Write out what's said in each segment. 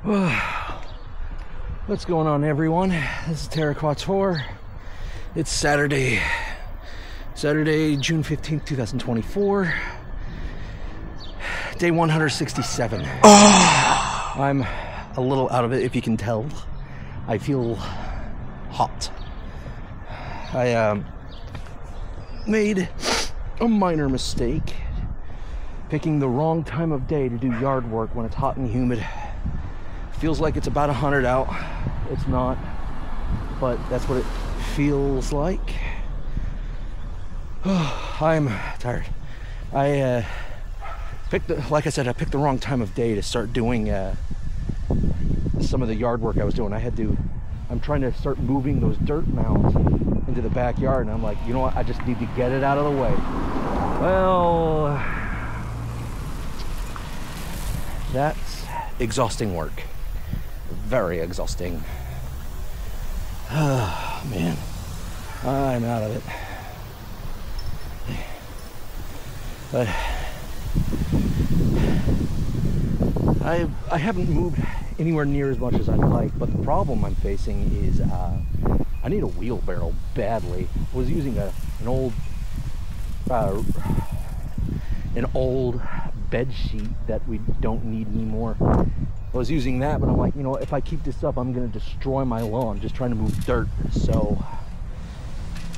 What's going on, everyone? This is Terra Quattuor. It's Saturday, Saturday, June 15th, 2024. Day 167. I'm a little out of it, if you can tell. I feel hot. I um, made a minor mistake picking the wrong time of day to do yard work when it's hot and humid. Feels like it's about 100 out. It's not, but that's what it feels like. I'm tired. I uh, picked, the, like I said, I picked the wrong time of day to start doing uh, some of the yard work I was doing. I had to, I'm trying to start moving those dirt mounds into the backyard, and I'm like, you know what? I just need to get it out of the way. Well, that's exhausting work. Very exhausting. Oh, man. I'm out of it. But I I haven't moved anywhere near as much as I'd like, but the problem I'm facing is uh, I need a wheelbarrow badly. I was using a an old uh, an old bed sheet that we don't need anymore. I was using that, but I'm like, you know, if I keep this up, I'm gonna destroy my lawn just trying to move dirt. So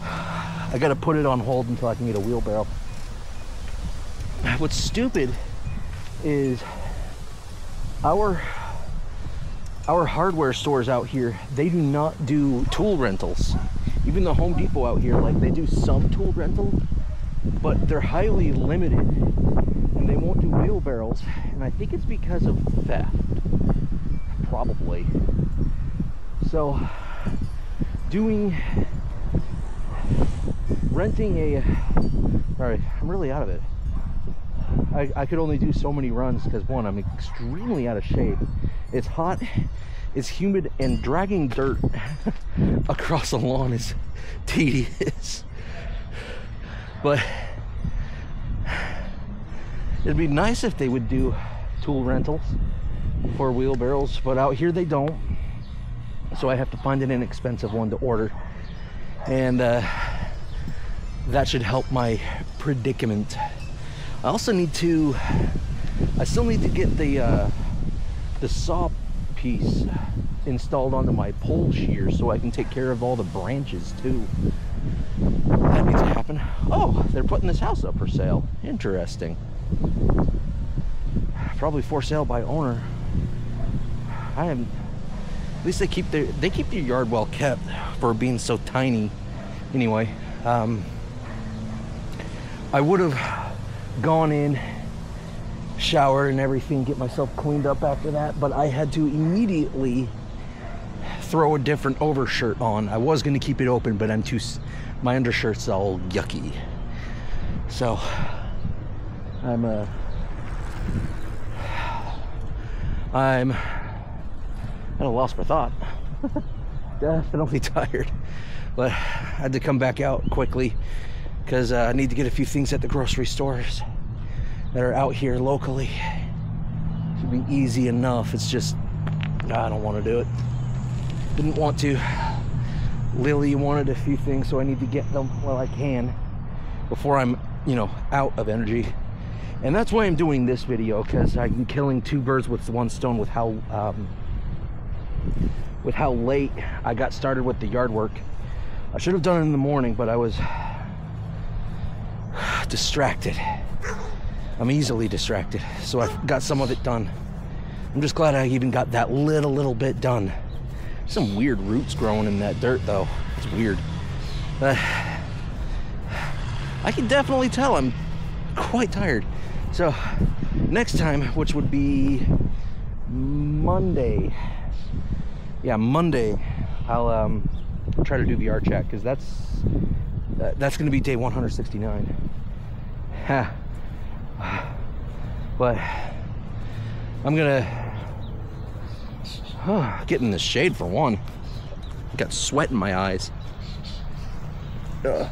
I gotta put it on hold until I can get a wheelbarrow. What's stupid is our our hardware stores out here, they do not do tool rentals. Even the Home Depot out here, like they do some tool rental, but they're highly limited and they won't do wheelbarrows. And I think it's because of theft, probably. So, doing, renting a, sorry, I'm really out of it. I, I could only do so many runs because one, I'm extremely out of shape. It's hot, it's humid, and dragging dirt across the lawn is tedious. But it'd be nice if they would do tool rentals for wheelbarrows, but out here they don't. So I have to find an inexpensive one to order. And uh, that should help my predicament. I also need to, I still need to get the, uh, the saw piece installed onto my pole shear so I can take care of all the branches too. That needs to happen. Oh, they're putting this house up for sale. Interesting. Probably for sale by owner. I am, at least they keep their, they keep their yard well kept for being so tiny. Anyway, um, I would have gone in, showered and everything, get myself cleaned up after that, but I had to immediately throw a different overshirt on. I was going to keep it open, but I'm too, my undershirt's all yucky. So, I'm, uh, I'm at a loss for thought. Definitely tired, but I had to come back out quickly because uh, I need to get a few things at the grocery stores that are out here locally. Should be easy enough. It's just, I don't want to do it. Didn't want to. Lily wanted a few things, so I need to get them while I can before I'm, you know, out of energy. And that's why I'm doing this video, because I'm killing two birds with one stone with how, um, with how late I got started with the yard work. I should have done it in the morning, but I was distracted. I'm easily distracted, so I got some of it done. I'm just glad I even got that little, little bit done. Some weird roots growing in that dirt, though. It's weird. Uh, I can definitely tell I'm quite tired. So, next time, which would be Monday, yeah, Monday, I'll um, try to do VRChat because that's uh, that's going to be day 169. but I'm gonna uh, get in the shade for one. Got sweat in my eyes. Uh,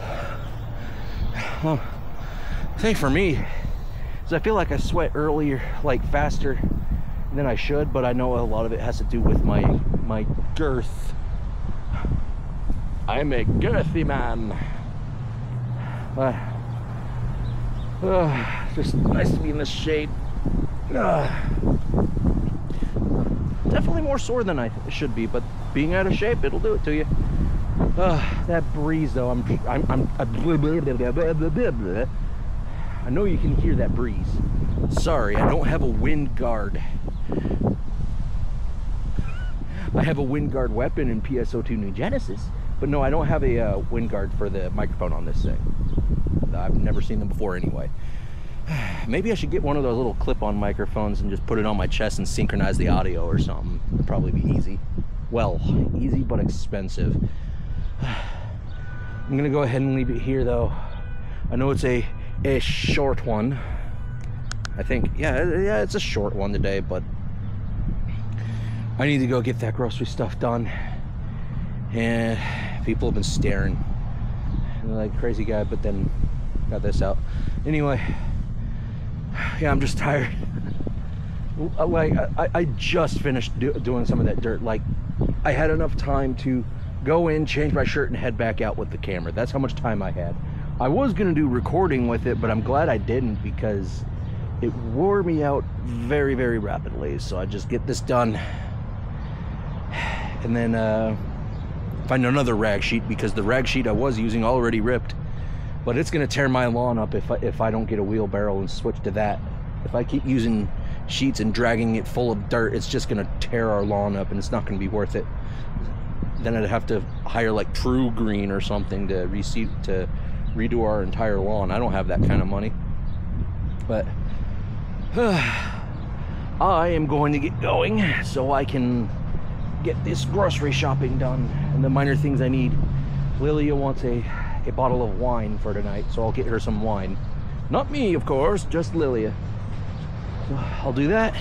well, thing for me is I feel like I sweat earlier, like faster than I should, but I know a lot of it has to do with my my girth. I'm a girthy man. Uh, uh, just nice to be in the shade. Uh, definitely more sore than I should be, but being out of shape, it'll do it to you. That breeze, though, I'm, I'm, I'm, I'm I know you can hear that breeze. Sorry, I don't have a wind guard. I have a wind guard weapon in PSO2 New Genesis, but no, I don't have a uh, wind guard for the microphone on this thing. I've never seen them before anyway. Maybe I should get one of those little clip-on microphones and just put it on my chest and synchronize the audio or something. It'd probably be easy. Well, easy but expensive. I'm gonna go ahead and leave it here though. I know it's a a short one. I think, yeah, yeah, it's a short one today, but I need to go get that grocery stuff done. And people have been staring like crazy guy, but then got this out. Anyway, yeah, I'm just tired. like, I, I just finished do, doing some of that dirt. Like, I had enough time to go in, change my shirt, and head back out with the camera. That's how much time I had. I was gonna do recording with it, but I'm glad I didn't because it wore me out very, very rapidly. So I just get this done and then uh, find another rag sheet because the rag sheet I was using already ripped. But it's gonna tear my lawn up if I, if I don't get a wheelbarrow and switch to that. If I keep using sheets and dragging it full of dirt, it's just gonna tear our lawn up and it's not gonna be worth it. Then I'd have to hire like TruGreen or something to reseat to redo our entire lawn. I don't have that kind of money. But I am going to get going so I can get this grocery shopping done and the minor things I need. Lilia wants a, a bottle of wine for tonight, so I'll get her some wine. Not me, of course, just Lilia. So I'll do that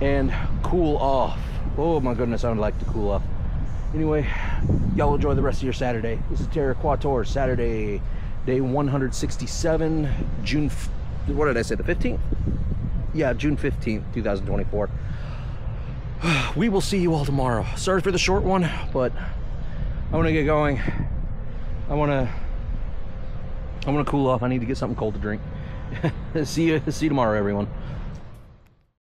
and cool off. Oh my goodness, I would like to cool off. Anyway, y'all enjoy the rest of your Saturday. This is Terra Quattuor, Saturday, day 167 june what did i say the 15th yeah june 15th 2024 we will see you all tomorrow sorry for the short one but i want to get going i want to i want to cool off. I need to get something cold to drink. See you see you tomorrow everyone